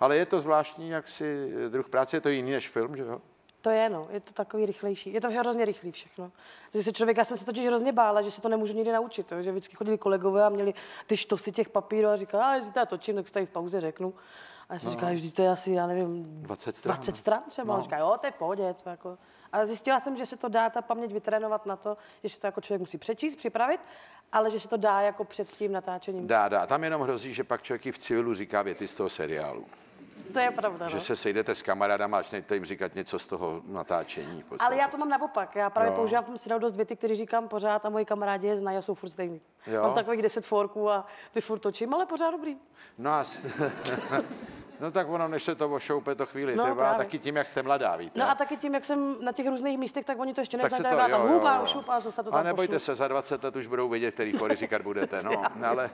Ale je to zvláštní, jak si druh práce, je to jiný než film, že jo? To je, no, je to takový rychlejší. Je to hrozně rychlý všechno. Takže se člověk, já jsem se totiž hrozně bála, že se to nemůžu nikdy naučit, jo, že vždycky chodili kolegové a měli ty štosy těch papírů a říkali, a jestli to já točím, tak si tady v pauze řeknu. A já jsem no. říkala, že to je asi, já nevím, 20 stran. 20 stran třeba. No. Říká, jo, to je v pohodě. To jako. A zjistila jsem, že se to dá ta paměť vytrénovat na to, že se to jako člověk musí přečíst, připravit, ale že se to dá jako před tím natáčením. Dá, dá. Tam jenom hrozí, že pak člověk i v civilu říká věty z toho seriálu. To je pravda. Že no. se sejdete s kamarádama a začnete jim říkat něco z toho natáčení. Ale já to mám naopak. Já právě Jo. používám v tom seriálu dost věty, které říkám pořád a moji kamarádi je znají a jsou furt stejný. Jo. Mám takových deset forků a ty furt točím, ale pořád dobrý. No a s... no tak ono, než se to ošoupe, to chvíli No, trvá, právě. taky tím, jak jste mladá, víte. No a taky tím, jak jsem na těch různých místech, tak oni to ještě neznají, tak já tam hůba, šup a zase to A tam nebojte pošlu. se, za 20 let už budou vědět, který fory říkat budete. No, no, ale,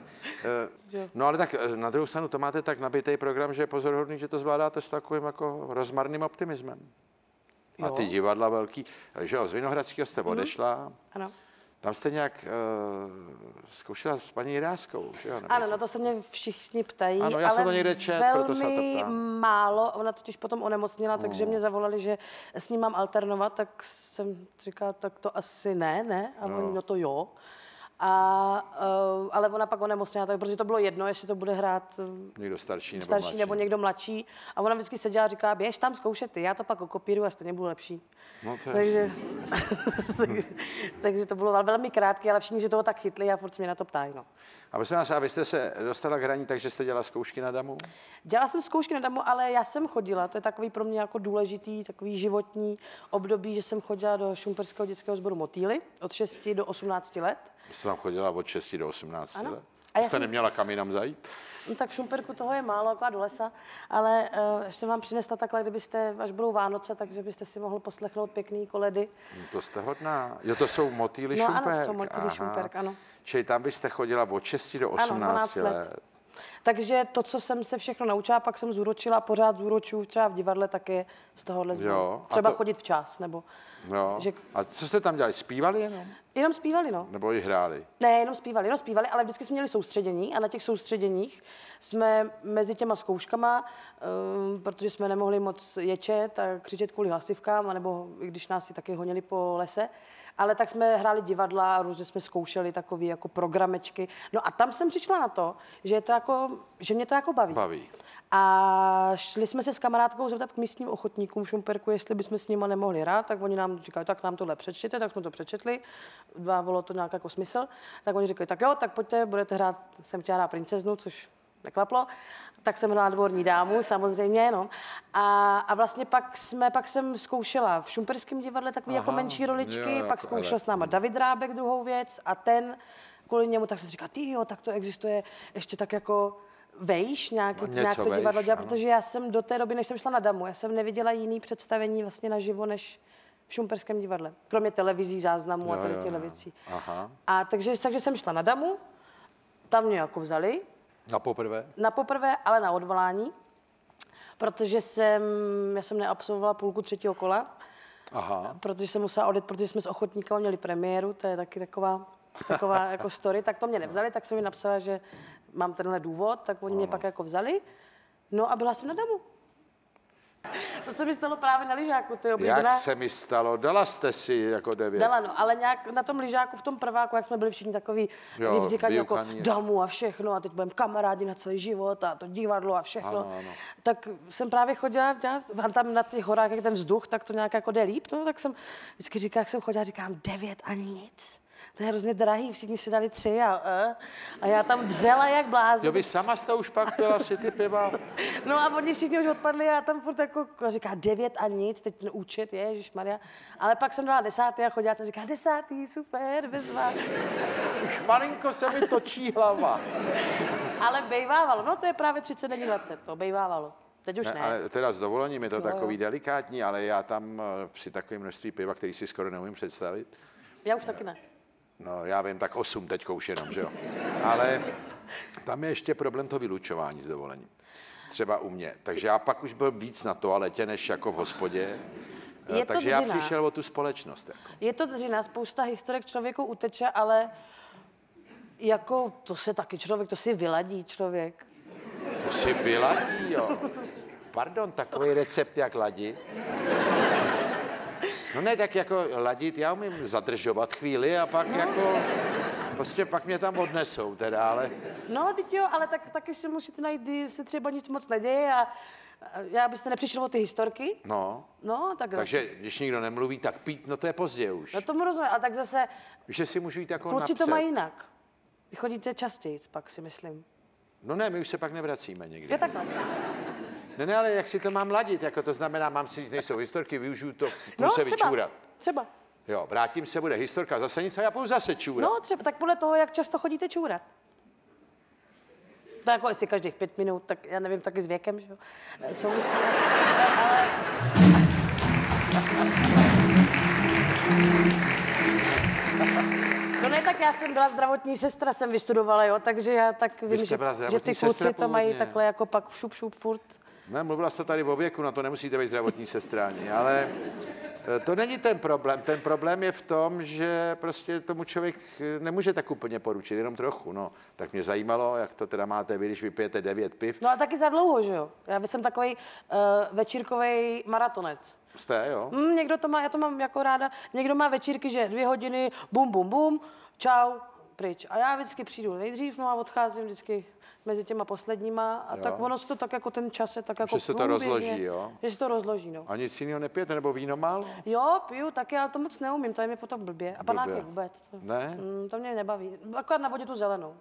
eh, no ale tak eh, na druhou stranu to máte tak nabitý program, že je pozoruhodný, že to zvládáte s takovým jako rozmarným optimismem. A Jo. ty divadla velký, že jo, z Vinohradského jste odešla, Ano. tam jste nějak uh, zkoušela s paní Jiráskou, že jo? Ano, na to se mě všichni ptají. Ano, já ale jsem to někde čet, velmi proto se to ptám. málo. Ona totiž potom onemocnila, Hmm. takže mě zavolali, že s ním mám alternovat, tak jsem říkala, tak to asi ne, ne? A oni, no to jo. A, uh, ale ona pak onemocněla, tak protože to bylo jedno, jestli to bude hrát eh, Někdo starší nebo starší mladší. nebo někdo mladší. A ona vždycky seděla a říká, běž tam zkoušet ty, já to pak okopíruju a stejně budu lepší. No to je Takže, takže, takže, to bylo velmi krátké, ale všichni si toho tak chytli a furt mě na to ptají. No. A prosím vás, a vy jste se dostala k hraní, takže jste dělala zkoušky na damu? Dělala jsem zkoušky na damu, ale já jsem chodila, to je takový pro mě jako důležitý, takový životní období, že jsem chodila do Šumperského dětského sboru Motýly od 6 do 18 let. Vy jste tam chodila od 6 do 18 Ano. let. A jste jsem- neměla kam jinam zajít? No tak v Šumperku toho je málo, jako do lesa, ale uh, ještě vám přinesla takhle, kdybyste, až budou Vánoce, takže byste si mohl poslechnout pěkný koledy. No to jste hodná. Jo, to jsou motýly No ano, Šumperk. jsou motýly aha. Šumperk, ano. Čili tam byste chodila od 6 do 18 ano, 12 let. let. Takže to, co jsem se všechno naučila, pak jsem zúročila, pořád zúročuju třeba v divadle také z tohohle sboru. Jo, a Třeba to- chodit včas, nebo No. Že- A co jste tam dělali? Zpívali jenom? Jenom zpívali, no. Nebo i hráli? Ne, jenom zpívali, jenom zpívali, ale vždycky jsme měli soustředění a na těch soustředěních jsme mezi těma zkouškama, um, protože jsme nemohli moc ječet a křičet kvůli hlasivkám, anebo i když nás si taky honili po lese, ale tak jsme hráli divadla a různě jsme zkoušeli takové jako programečky. No a tam jsem přišla na to, že, je to jako, že mě to jako baví. Baví. A šli jsme se s kamarádkou zeptat k místním ochotníkům v Šumperku, jestli bychom s nimi nemohli hrát, tak oni nám říkají, tak nám tohle přečtěte, tak jsme to přečetli, dávalo to nějak jako smysl, tak oni říkají, tak jo, tak pojďte, budete hrát, jsem chtěla hrát princeznu, což neklaplo, tak jsem hrála dvorní dámu, samozřejmě, no. A, a vlastně pak, jsme, pak jsem zkoušela v Šumperském divadle takové jako menší roličky, jo, jako pak zkoušel ale- s náma David Rábek druhou věc a ten kvůli němu tak se říká, ty jo, tak to existuje ještě tak jako vejš nějaký, No, nějak to divadlo dělat, protože já jsem do té doby, než jsem šla na damu, já jsem neviděla jiný představení vlastně naživo, než v Šumperském divadle. Kromě televizí, záznamů a tady těchto věcí. Aha. A takže, takže jsem šla na damu, tam mě jako vzali, Na poprvé? na poprvé, ale na odvolání, protože jsem, já jsem neabsolvovala půlku třetího kola, Aha. protože jsem musela odjet, protože jsme s ochotníkama měli premiéru, to je taky taková, taková jako story, tak to mě nevzali, tak jsem mi napsala, že mám tenhle důvod, tak oni mě pak jako vzali. No a byla jsem na damu. To se mi stalo právě na lyžáku, to je Jak se mi stalo? Dala jste si jako devět? Dala, no, ale nějak na tom lyžáku v tom prváku, jak jsme byli všichni takový vybříkaní jako damu a všechno a teď budeme kamarádi na celý život a to divadlo a všechno. Ano, ano. Tak jsem právě chodila, a tam na těch horách, jak ten vzduch, tak to nějak jako jde líp, no, tak jsem vždycky říkala, jak jsem chodila, říkám devět a nic. To je hrozně drahý, všichni si dali tři a, a, já tam dřela jak blázen. Jo, vy sama jste už pak pila si ty piva? No a oni všichni už odpadli a já tam furt jako říká devět a nic, teď ten účet, je, Maria. Ale pak jsem dala desátý a chodila jsem říká desátý, super, bez vás. Už malinko se mi točí hlava. Ale bejvávalo, no to je právě 30 není 20, to bejvávalo. Teď už ne. Ne, ale teda s dovolením je to takový delikátní, ale já tam eh, při takovém množství piva, který si skoro neumím představit, Já už taky ne. No já vím, tak osm teď už jenom, že jo. Ale tam je ještě problém to vylučování s dovolením. Třeba u mě. Takže já pak už byl víc na toaletě, než jako v hospodě. Eh, Je to Takže já přišel o tu společnost. Jako. Je to dřina, spousta historek člověku uteče, ale jako to se taky člověk, to si vyladí člověk. To si vyladí, jo. Pardon, takový recept, jak ladit. No ne, tak jako ladit, já umím zadržovat chvíli a pak jako, prostě pak mě tam odnesou teda, ale No, teď jo, ale tak, taky si musíte najít, kdy se třeba nic moc neděje a, já byste nepřišel o ty historky. no. No, tak Takže když nikdo nemluví, tak pít, no to je pozdě už. No tomu rozumím, a tak zase že si můžu jít jako kluci napřed. to mají jinak. Vy chodíte častěji, pak si myslím. No ne, my už se pak nevracíme někdy. Je takhle. Ne, ne, ale jak si to mám ladit, jako to znamená, mám si říct, nejsou historky, využiju to, No, se třeba. vyčůrat. Třeba. Jo, vrátím se, bude historka zase nic a já půjdu zase čůrat. No, třeba, tak podle toho, jak často chodíte čůrat. To jako jestli každých pět minut, tak já nevím, taky s věkem, že jo. Souvisí. Ale No ne, tak já jsem byla zdravotní sestra, jsem vystudovala, jo, takže já tak vím, že, že ty kluci to mají takhle jako pak šup, šup, furt. Ne, mluvila jste tady o věku, na to nemusíte být zdravotní sestra ani, ale eh, to není ten problém. Ten problém je v tom, že prostě tomu člověk eh, nemůže tak úplně poručit, jenom trochu. No. Tak mě zajímalo, jak to teda máte vy, když vypijete devět piv. No a taky za dlouho, že jo. Já jsem takový uh, večírkový maratonec. Jste, jo? Mm, někdo to má, já to mám jako ráda, někdo má večírky, že dvě hodiny, bum, bum, bum, čau, pryč. A já vždycky přijdu nejdřív, no a odcházím vždycky mezi těma posledníma a Jo. tak ono se to tak jako ten čas je tak jako Že se to rozloží, jo? Že se to rozloží, no. A nic jiného nepijete, nebo víno málo? Jo, piju taky, ale to moc neumím, to je mi potom blbě. A panáky vůbec. To, Ne? Mm, to mě nebaví. Akorát na vodě tu zelenou.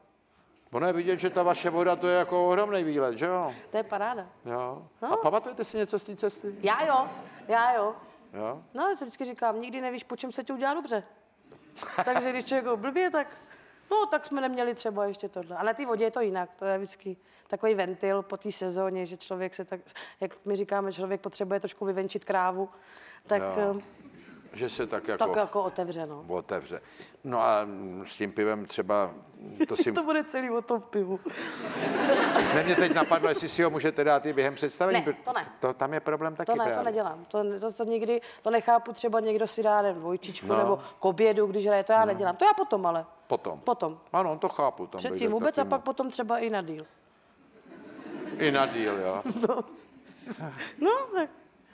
Ono je vidět, že ta vaše voda to je jako ohromný výlet, že jo? To je paráda. Jo. No. A pamatujete si něco z té cesty? Já jo, já jo. Jo? No, já si vždycky říkám, nikdy nevíš, po čem se ti udělá dobře. Takže když člověk blbě, tak no, tak jsme neměli třeba ještě tohle. Ale na té vodě je to jinak, to je vždycky takový ventil po té sezóně, že člověk se tak, jak my říkáme, člověk potřebuje trošku vyvenčit krávu, tak, Jo. Že se tak jako, tak jako otevře, no. otevře. No a s tím pivem třeba, to si... To bude celý o tom pivu. Ne, mě teď napadlo, jestli si ho můžete dát i během představení. Ne, to ne. To, tam je problém taky To ne, to právě. nedělám. To, to, to nikdy, to nechápu, třeba někdo si dá nevím, dvojčičku No. nebo k obědu, když hraje, to já nedělám. To já potom ale. Potom. Potom. Ano, to chápu. Tam Předtím vůbec a pak potom třeba i na díl. I na díl, jo. No, tak.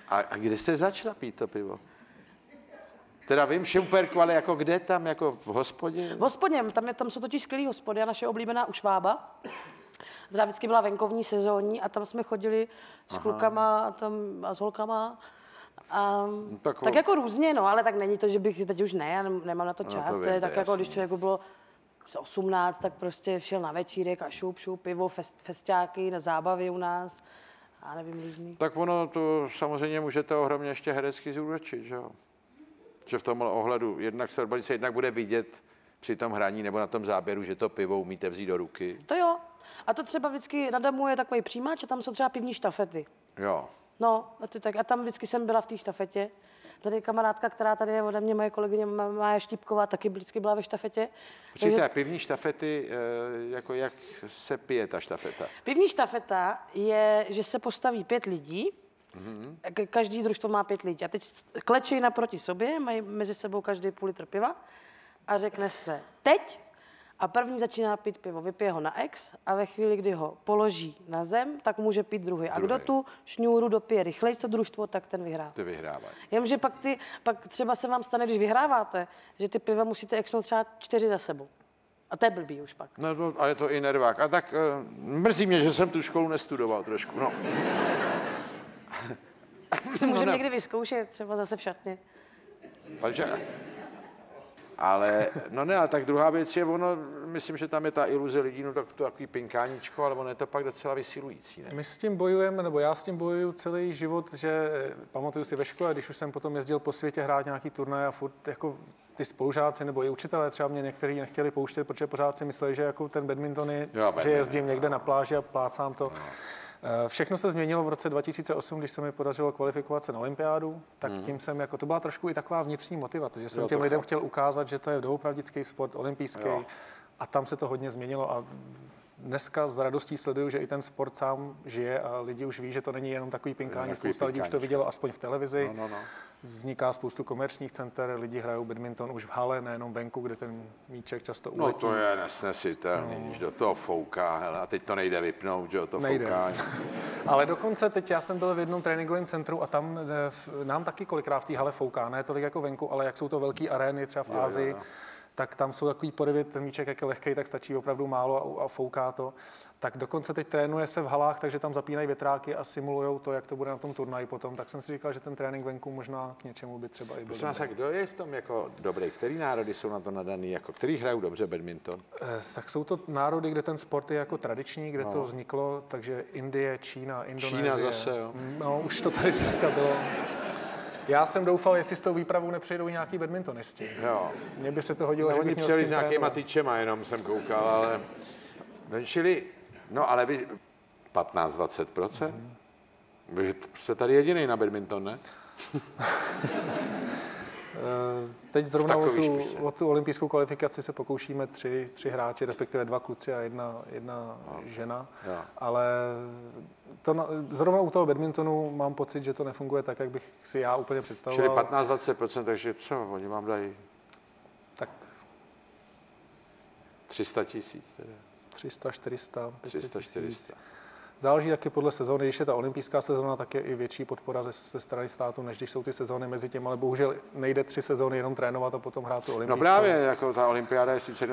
A, a kde jste začala pít to pivo? Teda vím, šumperku, ale jako kde tam, jako v hospodě? V hospodě, tam, je, tam jsou totiž skvělý hospody a naše oblíbená Ušvába. Která vždycky byla venkovní sezónní a tam jsme chodili s klukama a, tam, a s holkama. A, tak tak, ho- jako různě, no, ale tak není to, že bych teď už ne, já nem- nemám na to No, čas. to to, vím, je to tak je jako, jasný. když člověku bylo 18, tak prostě šel na večírek a šup, šup, pivo, fest, festiáky, na zábavy u nás. A nevím, různý. Tak ono to samozřejmě můžete ohromně ještě herecky zúročit, že jo? Že v tomhle ohledu jednak se urbanice jednak bude vidět při tom hraní nebo na tom záběru, že to pivo umíte vzít do ruky. To jo. A to třeba vždycky na Damu je takový přijímač a tam jsou třeba pivní štafety. Jo. No, a, ty tak, a tam vždycky jsem byla v té štafetě. Tady je kamarádka, která tady je ode mě, moje kolegyně Ma- Mája Štípková, taky vždycky byla ve štafetě. Počkejte, a pivní štafety, eh, jako jak se pije ta štafeta? Pivní štafeta je, že se postaví pět lidí, mm-hmm. každý družstvo má pět lidí. A teď klečejí naproti sobě, mají mezi sebou každý půl litr piva a řekne se teď a první začíná pít pivo, vypije ho na ex a ve chvíli, kdy ho položí na zem, tak může pít druhý. A kdo Druhý. tu šňůru dopije rychleji to družstvo, tak ten vyhrá. Ty vyhrávají. Jenomže pak, ty, pak třeba se vám stane, když vyhráváte, že ty piva musíte exnout třeba čtyři za sebou. A to je blbý už pak. No, no, a je to i nervák. A tak uh, mrzí mě, že jsem tu školu nestudoval trošku. No. Si můžeme ne. někdy vyzkoušet, třeba zase v šatně. Takže, ale, no ne, ale tak druhá věc je, ono, myslím, že tam je ta iluze lidí, no tak to takový pinkáníčko, ale ono je to pak docela vysilující, ne? My s tím bojujeme, nebo já s tím bojuju celý život, že eh, pamatuju si ve škole, když už jsem potom jezdil po světě hrát nějaký turnaj a furt jako ty spolužáci nebo i učitelé třeba mě někteří nechtěli pouštět, protože pořád si mysleli, že jako ten badminton je, Jo, badminton, že jezdím někde na pláži a plácám to. Eh, Všechno se změnilo v roce 2008, když se mi podařilo kvalifikovat se na olympiádu, tak tím jsem jako, to byla trošku i taková vnitřní motivace, že jsem Jo, těm lidem chtěl ukázat, že to je doopravdický sport, olympijský Jo. a tam se to hodně změnilo a dneska s radostí sleduju, že i ten sport sám žije a lidi už ví, že to není jenom takový pinkání. Spousta lidí už to vidělo aspoň v televizi. No, no, no. Vzniká spoustu komerčních center, lidi hrajou badminton už v hale, nejenom venku, kde ten míček často No uletí. to je nesnesitelný, když do toho fouká, hele, a teď to nejde vypnout, že jo, to Nejde. foukání. Ale dokonce teď já jsem byl v jednom tréninkovém centru a tam eh, nám taky kolikrát v té hale fouká, ne tolik jako venku, ale jak jsou to velké arény třeba v Jo, jo, jo. Tak tam jsou takový porivy, ten míček jak je lehký, tak stačí opravdu málo a, a fouká to. Tak dokonce teď trénuje se v halách, takže tam zapínají větráky a simulují to, jak to bude na tom turnaji potom. Tak jsem si říkal, že ten trénink venku možná k něčemu by třeba i byl. Prosím vás, kdo je v tom jako dobrý? Který národy jsou na to nadaný, jako, který hrajou dobře badminton? Eh, Tak jsou to národy, kde ten sport je jako tradiční, kde no. to vzniklo, takže Indie, Čína, Indonésie. Čína zase, jo. No, už to tady dneska bylo. Já jsem doufal, jestli s tou výpravou nepřijedou i nějaký badmintonisti. Jo. Mně by se to hodilo, No, že oni přijeli s s kým nějakýma trénovat. tyčema, jenom jsem koukal, ale... No, čili, no ale vy 15-20 procent? Mhm. Vy jste tady jediný na badminton, ne? Eh, Teď zrovna o tu, o tu olympijskou kvalifikaci se pokoušíme tři, tři hráči, respektive dva kluci a jedna, jedna žena. Jo. Ale to na, zrovna u toho badmintonu mám pocit, že to nefunguje tak, jak bych si já úplně Čili představoval. 15-20%, takže co, oni vám dají Tak 300 tisíc. teda. 300, 400, 500 300, tisíc. 400. Záleží taky podle sezóny. Když je ta olympijská sezóna, tak je i větší podpora ze, ze strany státu, než když jsou ty sezóny mezi těmi, ale bohužel nejde tři sezóny jenom trénovat a potom hrát tu No olympijskou. právě, jako ta olympiáda je sice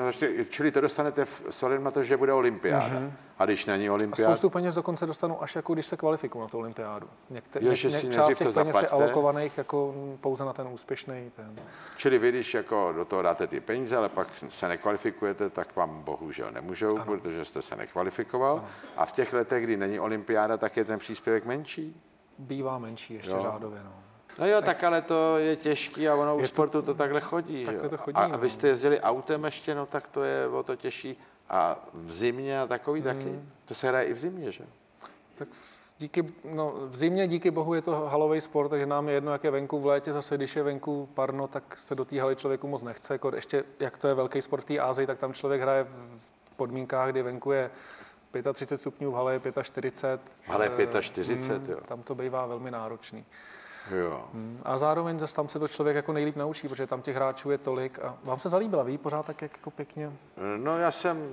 čili to dostanete v solid na to, že bude olympiáda. A když není A olympiáda, spoustu peněz dokonce dostanu až jako když se kvalifikují na tu olympiádu. Některé, Jo, že si část těch peněz je alokovaných jako pouze na ten úspěšný. Ten. čili vy, když jako do toho dáte ty peníze, ale pak se nekvalifikujete, tak vám bohužel nemůžou, ano. protože jste se nekvalifikoval. Ano. A v těch letech, kdy není olympiáda, tak je ten příspěvek menší. Bývá menší ještě Jo. řádově. No. No jo, tak ale to je těžký a ono u Je to- sportu to takhle chodí. takhle to chodí, a no. abyste jezdili autem ještě, no tak to je o to těžší. A v zimě a takový Hmm. taky. To se hraje i v zimě, že? Tak v- díky, no, v zimě díky bohu je to halový sport, takže nám je jedno, jak je venku v létě, zase když je venku parno, tak se do té haly člověku moc nechce. Jako ještě, jak to je velký sport v té Ázii, tak tam člověk hraje v podmínkách, kdy venku je 35 stupňů, v hale je 45. Ale eh, 45, jo. Tam to bývá velmi náročný. Jo. A zároveň zase tam se to člověk jako nejlíp naučí, protože tam těch hráčů je tolik. A vám se zalíbila, ví, pořád tak jak jako pěkně. No já jsem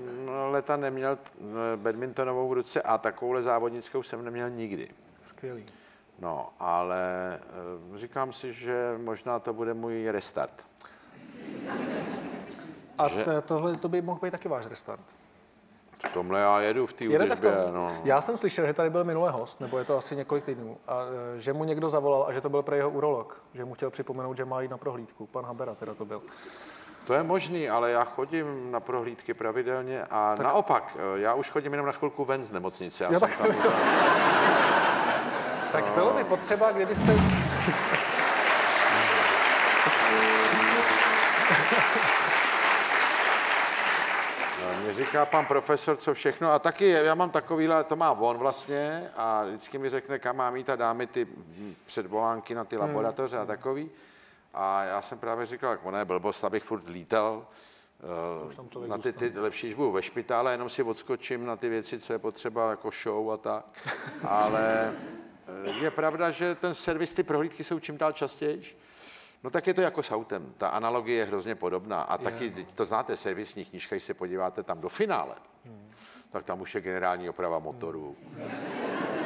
leta neměl eh, badmintonovou v ruce a takovouhle závodnickou jsem neměl nikdy. Skvělý. No, ale eh, říkám si, že možná to bude můj restart. A Že- tohle to by mohl být taky váš restart. V tomhle já jedu v té Jedete v údržbě. tom? No. Já jsem slyšel, že tady byl minulý host, nebo je to asi několik týdnů, a e, že mu někdo zavolal a že to byl pro jeho urolog, že mu chtěl připomenout, že má jít na prohlídku. Pan Habera teda to byl. To je možný, ale já chodím na prohlídky pravidelně a tak... naopak, eh, já už chodím jenom na chvilku ven z nemocnice. Já Jo, jsem tak- tam Tak bylo by potřeba, kdybyste... Mě říká pan profesor, co všechno, a taky já mám takovýhle, to má on vlastně, a vždycky mi řekne, kam mám jít a dá mi ty předvolánky na ty laboratoře a takový. A já jsem právě říkal, jak ona je blbost, abych furt lítal eh, na ty, ty lepší, když budu ve špitále, jenom si odskočím na ty věci, co je potřeba, jako show a tak. Ale eh, je pravda, že ten servis, ty prohlídky jsou čím dál častěji. No tak je to jako s autem. Ta analogie je hrozně podobná. A taky, teď to znáte, servisní knížka, když se podíváte tam do finále, tak tam už je generální oprava motoru.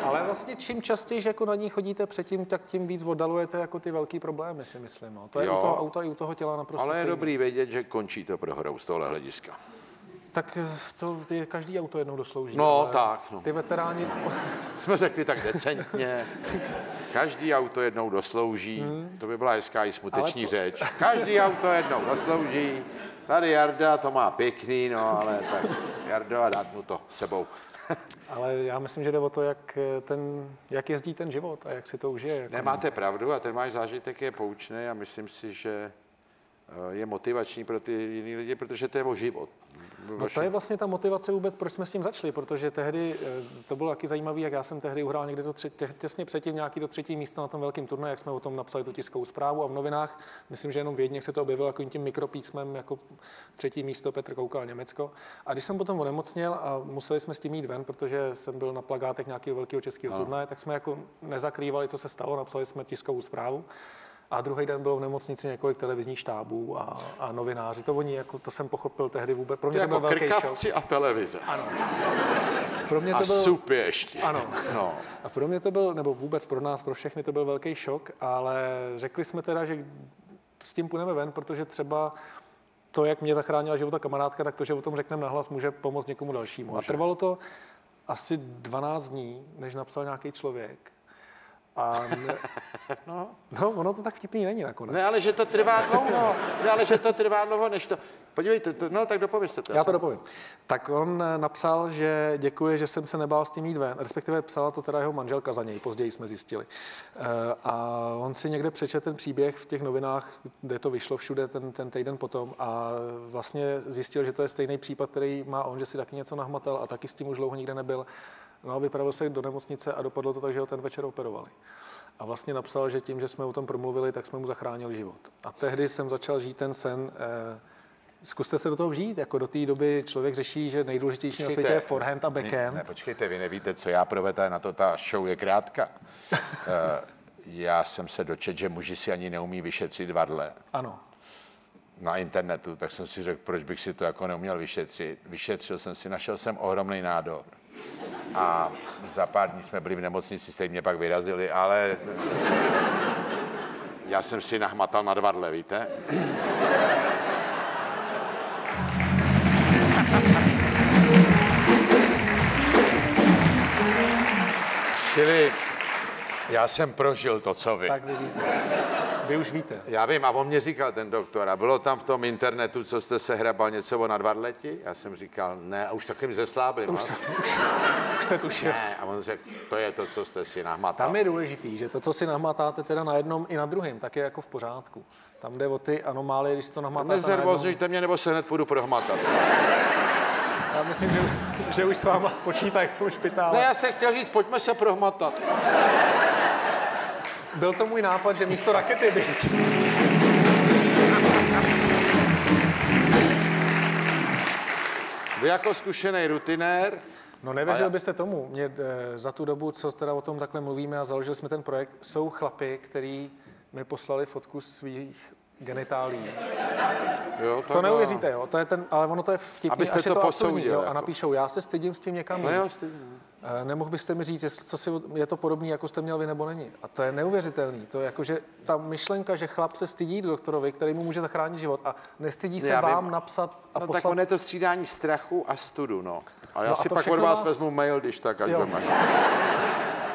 Ale vlastně čím častěji jako na ní chodíte předtím, tak tím víc oddalujete jako ty velký problémy, si myslím. No. To je Jo. u toho auta i u toho těla naprosto Ale je stejný. dobrý vědět, že končí to prohrou z tohle hlediska. Tak eh, to je každý auto jednou doslouží. No, tak, no. Ty veteráni, Jsme řekli tak decentně. Každý auto jednou doslouží. To by byla hezká i smuteční Hmm. Ale to- řeč. Každý auto jednou doslouží. Tady Jarda to má pěkný, no ale tak Jardo a dát mu to sebou. ale já myslím, že jde o to, jak, eh, ten, jak jezdí ten život a jak si to užije. Jako. Nemáte pravdu a ten váš zážitek je poučný a myslím si, že eh, je motivační pro ty jiný lidi, protože to je o život. No to je vlastně ta motivace vůbec, proč jsme s tím začali, protože tehdy eh, to bylo taky zajímavé, jak já jsem tehdy uhrál někde to tři, těsně předtím nějaký do třetí místo na tom velkém turnaji, jak jsme o tom napsali tu tiskovou zprávu a v novinách, myslím, že jenom v jedněch se to objevilo jako tím mikropísmem, jako třetí místo Petr Koukal Německo. A když jsem potom onemocněl a museli jsme s tím jít ven, protože jsem byl na plagátech nějakého velkého českého turnaje, tak jsme jako nezakrývali, co se stalo, napsali jsme tiskovou zprávu. A druhý den bylo v nemocnici několik televizních štábů a, a novináři. To oni, jako, to jsem pochopil tehdy vůbec. Pro mě to jako byl velký šok. a televize. Ano. Pro mě A to byl, sup ještě. Ano. No. A pro mě to byl, nebo vůbec pro nás, pro všechny to byl velký šok, ale řekli jsme teda, že s tím půjdeme ven, protože třeba to, jak mě zachránila života kamarádka, tak to, že o tom řekneme nahlas, může pomoct někomu dalšímu. A trvalo to asi 12 dní, než napsal nějaký člověk. A ne, no. no, ono to tak vtipný není nakonec. Ne, ale že to trvá dlouho. Ne, ale že to trvá dlouho, než to... Podívejte, to, no tak dopověste to. Já to dopovím. Tak on eh, napsal, že děkuje, že jsem se nebál s tím jít ven, respektive psala to teda jeho manželka za něj, později jsme zjistili. Eh, A on si někde přečet ten příběh v těch novinách, kde to vyšlo všude ten, ten týden potom a vlastně zjistil, že to je stejný případ, který má on, že si taky něco nahmatal a taky s tím už dlouho nikde nebyl. No a vypravil se do nemocnice a dopadlo to tak, že ho ten večer operovali. A vlastně napsal, že tím, že jsme o tom promluvili, tak jsme mu zachránili život. A tehdy jsem začal žít ten sen, eh, Zkuste se do toho vžít, jako do té doby člověk řeší, že nejdůležitější na Počkejte. světě je forehand a backhand. Ne, počkejte, vy nevíte, co já provedu, na to ta show je krátká. Eh, já jsem se dočet, že muži si ani neumí vyšetřit vadle Ano. na internetu, tak jsem si řekl, proč bych si to jako neuměl vyšetřit. Vyšetřil jsem si, našel jsem ohromný nádor. A za pár dní jsme byli v nemocnici, stejně mě pak vyrazili, ale já jsem si nahmatal na vadle, víte? Čili já jsem prožil to, co vy. Tak vy víte. Vy už víte. Já vím, a on mě říkal, ten doktor, a bylo tam v tom internetu, co jste se hrabal něco o nadvadleti? Já jsem říkal, ne, a už takovým zesláblým. Už, už, už jste tušil. Ne, a on řekl, to je to, co jste si nahmatal. Tam je důležitý, že to, co si nahmatáte teda na jednom i na druhém, tak je jako v pořádku. Tam jde o ty anomálie, když to nahmatáte na jednom. Mě, nebo se hned půjdu prohmatat. Já myslím, že, že už s váma počítají v tom špitále. Ne, já jsem chtěl říct, pojďme se prohmatat. Byl to můj nápad, že místo rakety by... Vy jako zkušený rutinér, No nevěřil A já- byste tomu. Mě eh, za tu dobu, co teda o tom takhle mluvíme a založili jsme ten projekt, jsou chlapy, který mi poslali fotku svých genitálí. jo, To neuvěříte, jo? To je ten, ale ono to je vtipný, Abyste až je to to absurdní, posoudil, jo? A jako. napíšou, já se stydím s tím někam no jo, jste- Eh, Nemohl byste mi říct, jestli co si, je to podobné, jako jste měl vy, nebo není. A to je neuvěřitelný. To je jako, že ta myšlenka, že chlap se stydí doktorovi, který mu může zachránit život a nestydí se Já vím. vám napsat a No tak poslat... on je to střídání strachu a studu, no. A já No a si to pak od vás vás- vezmu mail, když tak, až doma.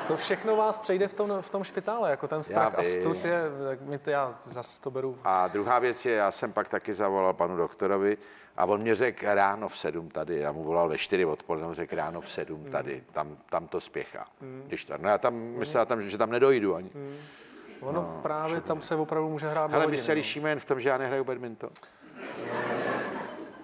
To všechno vás přejde v tom, v tom špitále, jako ten strach a vím. stud je, tak mi to, já zase to beru. A druhá věc je, já jsem pak taky zavolal panu doktorovi a on mě řekl ráno v sedm tady, já mu volal ve čtyři odpoledne, on řekl ráno v sedm tady, tam, tam to spěchá. Když tak, no já tam myslel, tam, že tam nedojdu ani. Ono no, právě tam se opravdu může hrát Ale my se no. lišíme jen v tom, že já nehraju badminton.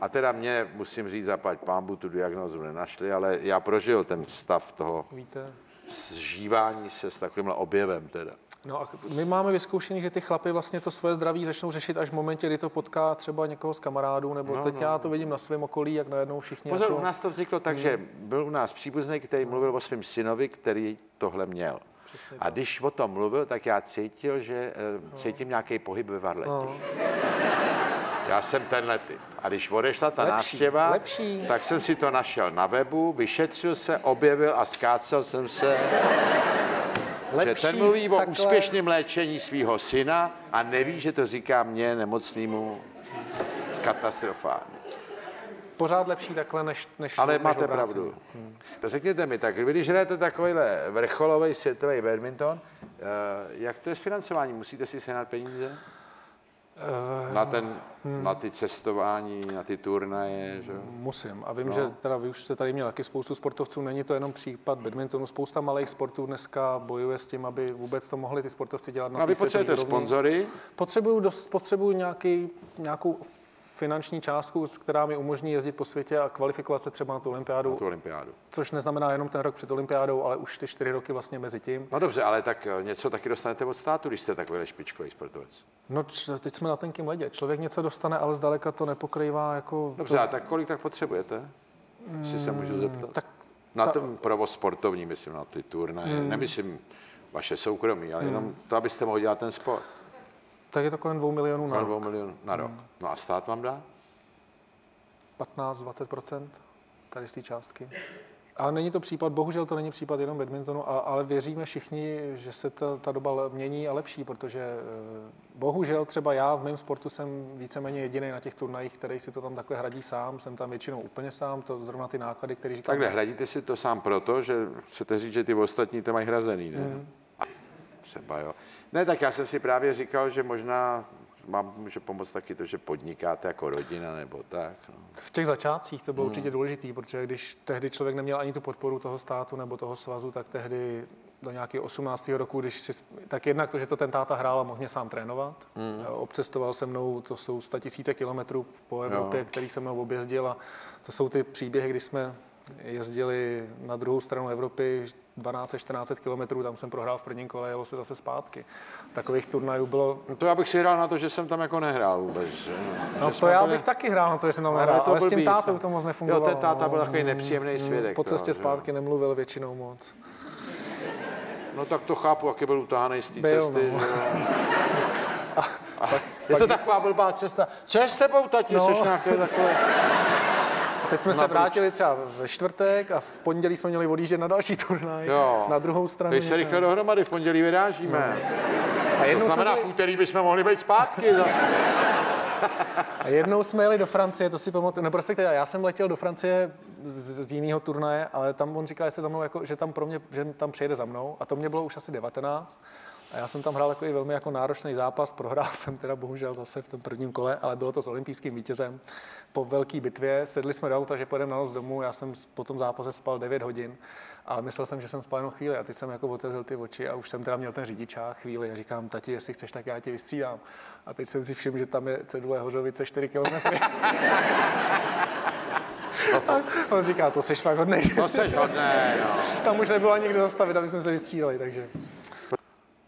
A teda mě, musím říct, zaplať pámbu, tu diagnózu nenašli, ale já prožil ten stav toho Víte? zžívání se s takovýmhle objevem teda. No a my máme vyzkoušený, že ty chlapy vlastně to svoje zdraví začnou řešit až v momentě, kdy to potká třeba někoho z kamarádů, nebo no, teď no. já to vidím na svém okolí, jak najednou všichni Pozor, jako... u nás to vzniklo tak, že byl u nás příbuzný, který mluvil o svém synovi, který tohle měl. Přesně A když o tom mluvil, tak já cítil, že eh, cítím nějaký pohyb ve varletě. No. Já jsem tenhle typ. A když odešla ta Lepší, návštěva, lepší. tak jsem si to našel na webu, vyšetřil se, objevil a skácel jsem se, že ten mluví o takhle- úspěšném léčení svého syna a neví, že to říká mně, nemocnému, katastrofálně. Pořád lepší takhle, než, než Ale než máte pravdu. To řekněte mi, tak když hrajete takovýhle vrcholový světový badminton, eh, jak to je s financováním? Musíte si sehnat peníze? Eh, Na, ten, na ty cestování, na ty turnaje, že? Musím. A vím, no. že teda vy už jste tady měl taky spoustu sportovců. Není to jenom případ badmintonu. Spousta malých sportů dneska bojuje s tím, aby vůbec to mohli ty sportovci dělat na No vy potřebujete sponzory, Potřebuju, potřebuju nějaký, nějakou finanční částku, která mi umožní jezdit po světě a kvalifikovat se třeba na tu olympiádu, Na tu olympiádu. což neznamená jenom ten rok před olympiádou, ale už ty čtyři roky vlastně mezi tím. No dobře, ale tak eh, něco taky dostanete od státu, když jste takový špičkový sportovec. No č- teď jsme na tenkém ledě. Člověk něco dostane, ale zdaleka to nepokrývá jako... Dobře, to, a tak kolik tak potřebujete? Jestli se můžu zeptat. tak na ta- ten provoz sportovní, myslím, na ty turnaje. Hmm. Nemyslím vaše soukromí, ale jenom to, abyste mohli dělat ten sport. Tak je to kolem 2 milionů na Na rok. 2 milionů na rok. No a stát vám dá? 15-20% tady z té částky. Ale není to případ, bohužel to není případ jenom badmintonu, a- ale věříme všichni, že se ta, ta doba mění a lepší, protože eh, bohužel třeba já v mém sportu jsem víceméně jediný na těch turnajích, který si to tam takhle hradí sám, jsem tam většinou úplně sám, to zrovna ty náklady, které říkám. Takhle, hradíte si to sám proto, že chcete říct, že ty ostatní to mají hrazený, ne? Hmm. Třeba jo. Ne, tak já jsem si právě říkal, že možná vám může pomoct taky to, že podnikáte jako rodina nebo tak. No. V těch začátcích to bylo určitě důležitý, protože když tehdy člověk neměl ani tu podporu toho státu nebo toho svazu, tak tehdy do nějakého 18. roku, když si, tak jednak to, že to ten táta hrál a mohl mě sám trénovat. Mm. Obcestoval se mnou, to jsou 100 tisíce kilometrů po Evropě, Jo. který se mnou objezdil a to jsou ty příběhy, kdy jsme jezdili na druhou stranu Evropy 12-14 kilometrů, tam jsem prohrál v prvním kole, jelo se zase zpátky. Takových turnajů bylo no. to já bych si hrál na to, že jsem tam jako nehrál vůbec. Že? No Že to já bych ne- taky hrál na to, že jsem tam Ale nehrál, je to ale s tím tátou to moc Jo, nefungovalo. ten táta byl no. takový nepříjemný svědek. Po to, cestě jo. zpátky nemluvil většinou moc. No tak to chápu, jak je byl utahaný z té cesty. no. Že jo. A je to taková blbá cesta. Co je s tebou, tati? No. No. Jsi nějaké takové... A teď jsme se vrátili třeba ve čtvrtek a v pondělí jsme měli odjíždět na další turnaj. Jo. Na druhou stranu. Dej se rychle dohromady, v pondělí vyrážíme. A To jsme znamená, v byli, úterý bychom mohli být zpátky zase. a jednou jsme jeli do Francie, to si pamatuju, nebo respektive já jsem letěl do Francie z, z jiného turnaje, ale tam on říkal, že, se za mnou jako, že tam pro mě, že tam přijede za mnou a to mě bylo už asi 19. A já jsem tam hrál takový velmi jako náročný zápas, prohrál jsem teda bohužel zase v tom prvním kole, ale bylo to s olympijským vítězem. Po velké bitvě sedli jsme do auta, že pojedeme na noc domů, já jsem po tom zápase spal 9 hodin, ale myslel jsem, že jsem spal jenom chvíli a teď jsem jako otevřel ty oči a už jsem teda měl ten řidičák chvíli a říkám, tati, jestli chceš, tak já tě vystřídám. A teď jsem si všiml, že tam je cedule Hořovice 4 kilometry. A on říká, to seš fakt hodnej. To seš hodné, no. Tam už nebylo ani kde zastavit, aby jsme se vystřídali, takže...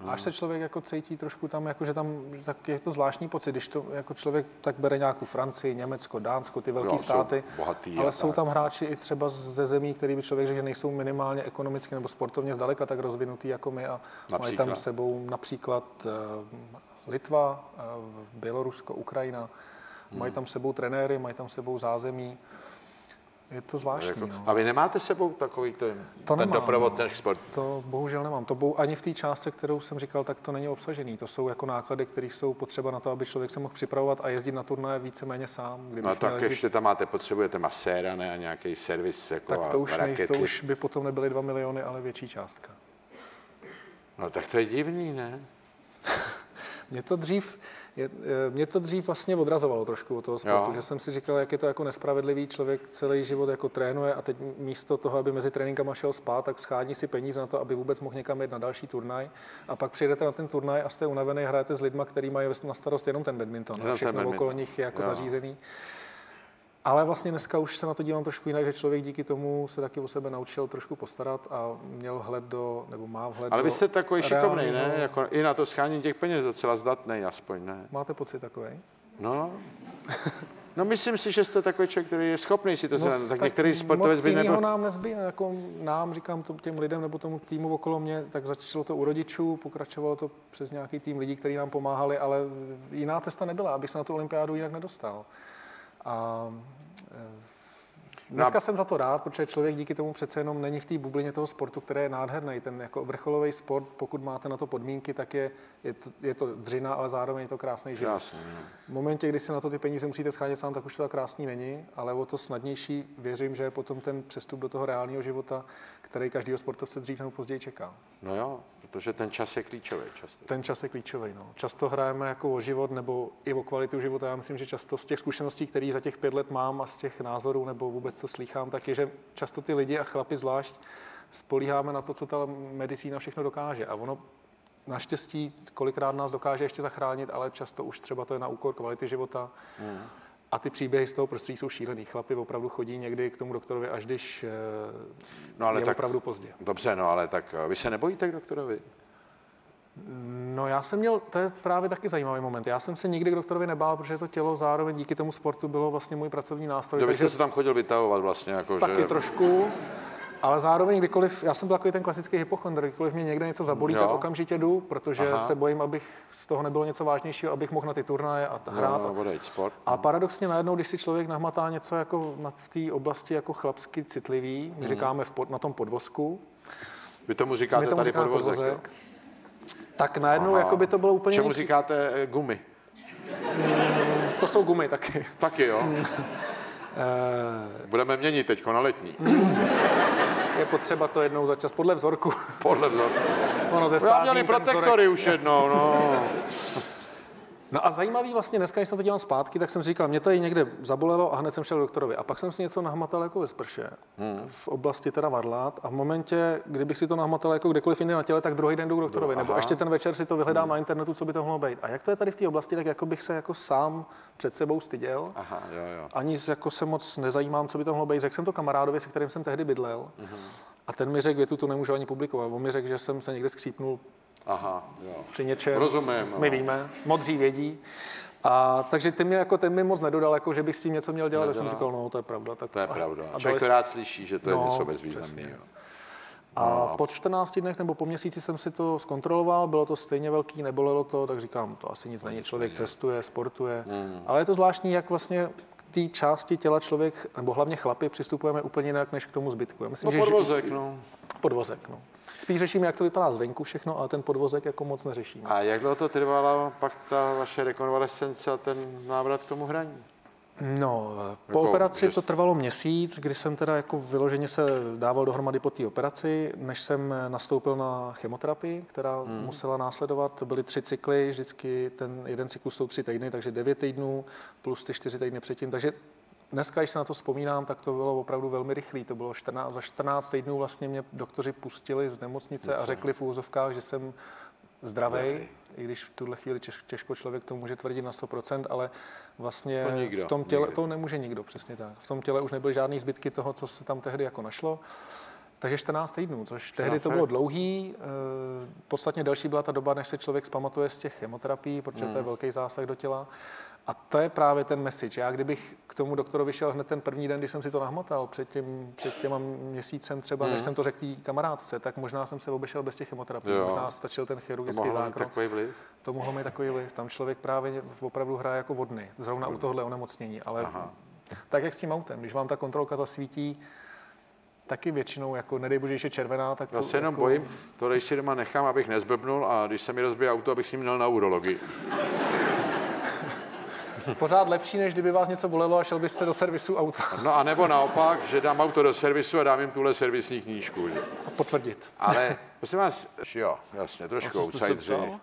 Až se člověk jako cítí trošku tam, jako že tam, tak je to zvláštní pocit, když to jako člověk tak bere nějak tu Francii, Německo, Dánsko, ty velké jsou státy, bohatý ale a jsou tak. tam hráči i třeba ze zemí, který by člověk řekl, že nejsou minimálně ekonomicky nebo sportovně zdaleka tak rozvinutý jako my a mají tam Například? sebou například eh, Litva, eh, Bělorusko, Ukrajina, Hmm. mají tam sebou trenéry, mají tam sebou zázemí. Je to zvláštní. Jako, no. a vy nemáte s sebou takový ten, To ten nemám, doprovod no. těch sport? To bohužel nemám. To bou, ani v té částce, kterou jsem říkal, tak to není obsažený. To jsou jako náklady, které jsou potřeba na to, aby člověk se mohl připravovat a jezdit na turnaje víceméně sám. No tak jezdit, ještě tam máte, potřebujete maséra, ne, a nějaký servis, jako tak to už, nej, rakety. to už by potom nebyly 2 miliony, ale větší částka. No tak to je divný, ne? Mě to dřív, je, eh, mě to dřív vlastně odrazovalo trošku od toho sportu, Jo. že jsem si říkal, jak je to jako nespravedlivý, člověk celý život jako trénuje a teď místo toho, aby mezi tréninkama šel spát, tak schání si peníze na to, aby vůbec mohl někam jít na další turnaj a pak přijedete na ten turnaj a jste unavený, hrajete s lidma, který mají na starost jenom ten badminton. Jenom a ten všechno badminton. okolo nich je jako Jo. zařízený. Ale vlastně dneska už se na to dívám trošku jinak, že člověk díky tomu se taky o sebe naučil trošku postarat a měl hled do, nebo má vhled Ale vy jste takový šikovný, ne? Jako, I na to schání těch peněz docela zdatný, aspoň, ne? Máte pocit takový? No, no myslím si, že jste takový člověk, který je schopný si to no, s- tak některý sportovec by nebyl. nám nezbývá, jako nám, říkám to, těm lidem nebo tomu týmu okolo mě, tak začalo to u rodičů, pokračovalo to přes nějaký tým lidí, kteří nám pomáhali, ale jiná cesta nebyla, abych se na tu olympiádu jinak nedostal. A eh, Dneska Na- jsem za to rád, protože člověk díky tomu přece jenom není v té bublině toho sportu, který je nádherný. Ten jako vrcholový sport, pokud máte na to podmínky, tak je, je, to, je to dřina, ale zároveň je to krásný život. Krásný, no. V momentě, kdy si na to ty peníze musíte schánět sám, tak už to tak krásný není, ale o to snadnější věřím, že je potom ten přestup do toho reálného života, který každého sportovce dřív nebo později čeká. no jo, protože ten čas je klíčový často. Ten čas je klíčový. No. Často hrajeme jako o život nebo i o kvalitu života. Já myslím, že často z těch zkušeností, které za těch pět let mám a z těch názorů nebo vůbec co slýchám, tak je, že často ty lidi a chlapi zvlášť spolíháme na to, co ta medicína všechno dokáže. A ono Naštěstí kolikrát nás dokáže ještě zachránit, ale často už třeba to je na úkor kvality života. A ty příběhy z toho prostředí jsou šílený. Chlapi opravdu chodí někdy k tomu doktorovi, až když No ale je tak, opravdu pozdě. Dobře, no ale tak eh, vy se nebojíte k doktorovi? No já jsem měl, to je právě taky zajímavý moment. Já jsem se nikdy k doktorovi nebál, protože to tělo zároveň díky tomu sportu bylo vlastně můj pracovní nástroj. Jo, takže se tam chodil vytahovat vlastně, jako taky že... trošku. Ale zároveň, kdykoliv, já jsem byl takový ten klasický hypochondr, kdykoliv mě někde něco zabolí, Jo. tak okamžitě jdu, protože Aha. se bojím, abych z toho nebylo něco vážnějšího, abych mohl na ty turnaje a hrát. No, odejít sport. A paradoxně najednou, když si člověk nahmatá něco jako v té oblasti jako chlapsky citlivý, my říkáme v pod, na tom podvozku, Vy tomu říkáte my tomu tady říkáme podvozek, podvozek, tak najednou jako by to bylo úplně Čemu nic- říkáte eh, gumy? To jsou gumy taky. Taky, jo? Eh, Budeme měnit teď na letní. Je potřeba to jednou za čas, podle vzorku. Podle vzoru. ono ze Já stáří měli ten vzorek- protektory už jednou, no. No a zajímavý vlastně, dneska, když jsem to dělal zpátky, tak jsem si říkal, mě tady někde zabolelo a hned jsem šel k doktorovi. A pak jsem si něco nahmatal jako ve sprše, hmm. v oblasti teda varlát. A v momentě, kdybych si to nahmatal jako kdekoliv jinde na těle, tak druhý den jdu k doktorovi. Nebo aha. ještě ten večer si to vyhledám na internetu, co by to mohlo být. A jak to je tady v té oblasti, tak jako bych se jako sám před sebou styděl. Aha, jo, jo. Ani jako se moc nezajímám, co by to mohlo být. Řekl jsem to kamarádovi, se kterým jsem tehdy bydlel. A ten mi řekl, větu tu nemůžu ani publikovat. On mi řekl, že jsem se někde skřípnul Aha, jo. při něčem. Rozumím, no. My víme, modří vědí. A takže ty mě jako ten mi moc nedodal, jako že bych s tím něco měl dělat, tak jsem říkal, no to je pravda. Tak, To je a- pravda. A, Člověk to rád slyší, že to je No, něco bezvýznamného. a po 14 dnech nebo po měsíci jsem si to zkontroloval, bylo to stejně velký, nebolelo to, tak říkám, to asi nic není, člověk cestuje, sportuje. Hmm. Ale je to zvláštní, jak vlastně k té části těla člověk, nebo hlavně chlapy, přistupujeme úplně jinak než k tomu zbytku. Já myslím, No že podvozek, no. podvozek. No. Spíš řešíme, jak to vypadá zvenku všechno, ale ten podvozek jako moc neřešíme. A jak dlouho to trvala pak ta vaše rekonvalescence a ten návrat k tomu hraní? No, po Jako, operaci že- to trvalo měsíc, kdy jsem teda jako vyloženě se dával dohromady po té operaci, než jsem nastoupil na chemoterapii, která hmm. musela následovat. To byly tři cykly, vždycky ten jeden cyklus jsou tři týdny, takže devět týdnů plus ty čtyři týdny předtím. Takže dneska, když se na to vzpomínám, tak to bylo opravdu velmi rychlé. To bylo 14, za 14 týdnů vlastně mě doktoři pustili z nemocnice a řekli v úvozovkách, že jsem zdravý, i když v tuhle chvíli těž- těžko člověk to může tvrdit na 100%, ale vlastně To nikdo, v tom těle, nikdy. to nemůže nikdo, přesně tak. V tom těle už nebyly žádný zbytky toho, co se tam tehdy jako našlo. Takže 14 týdnů, což tehdy to bylo dlouhý. eh, Podstatně delší byla ta doba, než se člověk zpamatuje z těch chemoterapií, protože Hmm. to je velký zásah do těla. A to je právě ten message. Já kdybych k tomu doktorovi šel hned ten první den, když jsem si to nahmatal před, tím, před těma měsícem třeba, než jsem to řekl té kamarádce, tak možná jsem se obešel bez těch chemoterapií. Hmm. Jo. Možná stačil ten To chirurgický mít zákrok. takový vliv? To mohlo mít takový vliv. Tam člověk právě opravdu hraje jako vodny, zrovna u tohle onemocnění. Ale Aha. tak, jak s tím autem, když vám ta kontrolka zasvítí, taky většinou, jako nedej bože, když je červená, tak to Já se jenom jako, bojím, to si doma nechám, abych nezblbnul a když se mi rozbije auto, abych s ním měl na urologii. Pořád lepší, než kdyby vás něco bolelo a šel byste do servisu auta No a nebo naopak, že dám auto do servisu a dám jim tuhle servisní knížku. Že? a potvrdit. Ale prosím vás, jo, jasně, trošku ptal?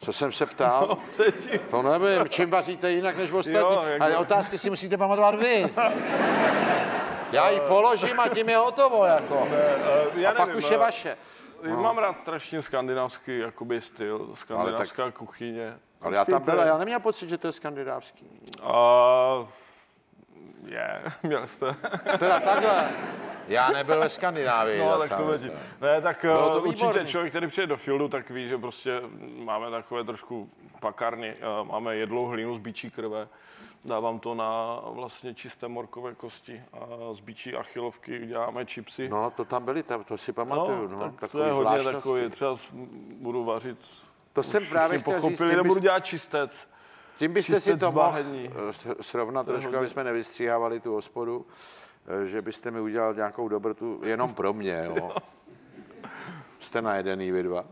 Co jsem se ptal? Předtím. To nevím, čím vaříte jinak než ostatní. Jo, jak- Ale otázky si musíte pamatovat vy. Já ji položím a tím je hotovo, jako. Eh, Já A pak nevím, už je eh, vaše. Já mám rád strašně skandinávský jakoby styl, skandinávská kuchyně. Ale já tam byl a já neměl pocit, že to je skandinávský. A je, měl jste. Teda takhle. Já nebyl ve Skandinávii. No, tak to vadí. Ne, tak Bylo to uh, určitě výborný. člověk, který přijde do fieldu, tak ví, že prostě máme takové trošku pakarny, uh, máme jedlou hlínu z bíčí krve, dávám to na vlastně čisté morkové kosti a z bíčí achilovky děláme čipsy. No, to tam byli, tam, to si pamatuju. No, tak to takový je hodně takový, třeba budu vařit To jsem právě chtěl pochopili, tím, nebudu bys, dělat čistec. tím byste si čistec to mohl srovnat trošku, hodně. aby jsme nevystříhávali tu hospodu, eh, že byste mi udělal nějakou dobrotu jenom pro mě, jo. Jste najedený vy dva.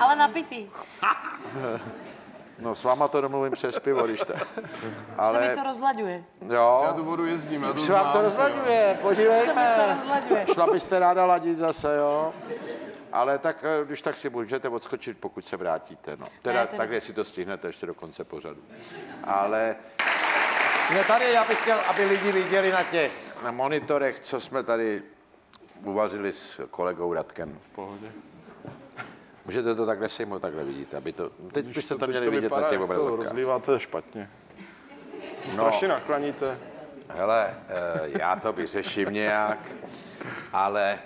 Ale napitý. No s váma to domluvím přes pivo, když to. Se mi Ale to rozlaďuje. jo, Já tu vodu jezdím, já to už se vám to rozlaďuje, Se mi to podívejme. rozlaďuje. Šla byste ráda ladit zase, jo? Ale tak, eh, když tak si můžete odskočit, pokud se vrátíte. No. Teda Ne, ten- takhle si to stihnete ještě do konce pořadu. Ale ne, tady já bych chtěl, aby lidi viděli na těch na monitorech, co jsme tady uvařili s kolegou Radkem. V pohodě. Můžete to takhle sejmout, takhle vidíte, aby to... No, teď Když byste to, to měli to vidět na těch obrazovkách. rozlíváte špatně. No, strašně nakloníte. Hele, eh, já to vyřeším nějak, ale